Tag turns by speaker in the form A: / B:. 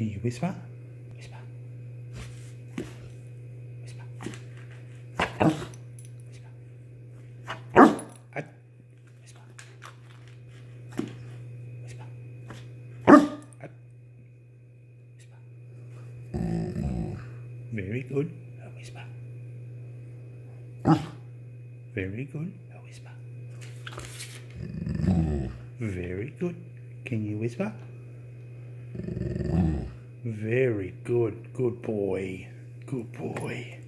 A: Can you whisper? Whisper. Whisper. Whisper. Whisper. Whisper. Whisper. Very good. A whisper. Very good. A whisper. Very good. Can you whisper? Very good. Good boy. Good boy.